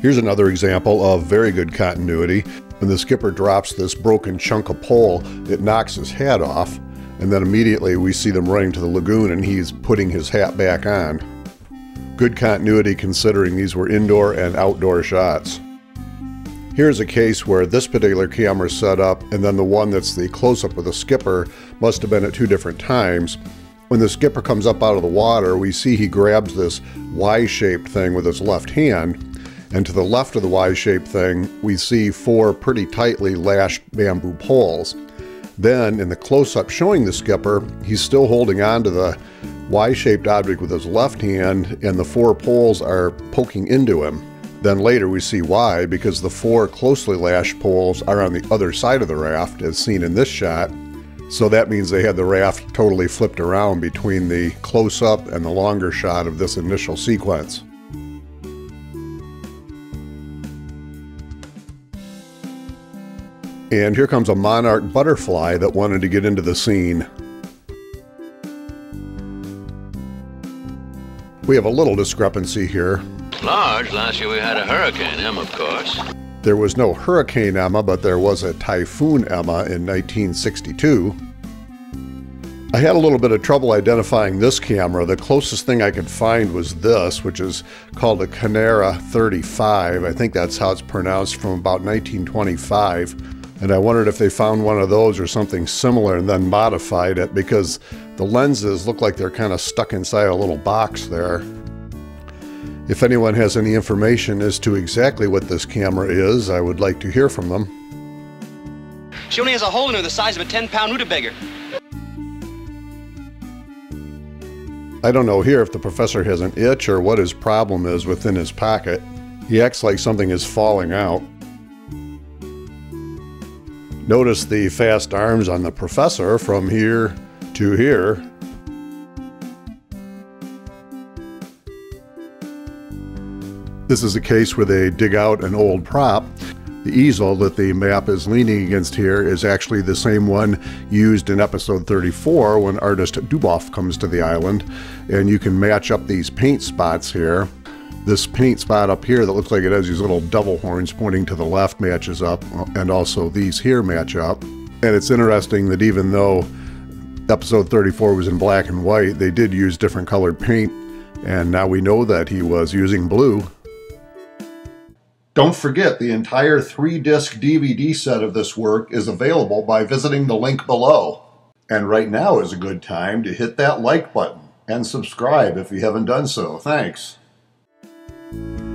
Here's another example of very good continuity. When the skipper drops this broken chunk of pole, it knocks his hat off, and then immediately we see them running to the lagoon and he's putting his hat back on. Good continuity considering these were indoor and outdoor shots. Here's a case where this particular camera set up and then the one that's the close-up of the skipper must have been at two different times. When the skipper comes up out of the water, we see he grabs this Y-shaped thing with his left hand, and to the left of the Y-shaped thing, we see four pretty tightly lashed bamboo poles. Then, in the close-up showing the skipper, he's still holding on to the Y-shaped object with his left hand, and the four poles are poking into him. Then later we see why, because the four closely lashed poles are on the other side of the raft, as seen in this shot. So that means they had the raft totally flipped around between the close-up and the longer shot of this initial sequence. And here comes a monarch butterfly that wanted to get into the scene. We have a little discrepancy here. Large. Last year we had a Hurricane Emma, of course. There was no Hurricane Emma, but there was a Typhoon Emma in 1962. I had a little bit of trouble identifying this camera. The closest thing I could find was this, which is called a Canera 35. I think that's how it's pronounced from about 1925. And I wondered if they found one of those or something similar and then modified it because the lenses look like they're kind of stuck inside a little box there. If anyone has any information as to exactly what this camera is, I would like to hear from them. She only has a hole in her the size of a 10 pound rutabaga. I don't know here if the professor has an itch or what his problem is within his pocket. He acts like something is falling out. Notice the fast arms on the professor from here to here. This is a case where they dig out an old prop. The easel that the map is leaning against here is actually the same one used in episode 34 when artist Duboff comes to the island. And you can match up these paint spots here. This paint spot up here that looks like it has these little devil horns pointing to the left matches up, uh, and also these here match up. And it's interesting that even though episode 34 was in black and white, they did use different colored paint, and now we know that he was using blue don't forget, the entire three disc DVD set of this work is available by visiting the link below. And right now is a good time to hit that like button and subscribe if you haven't done so. Thanks. Thank you.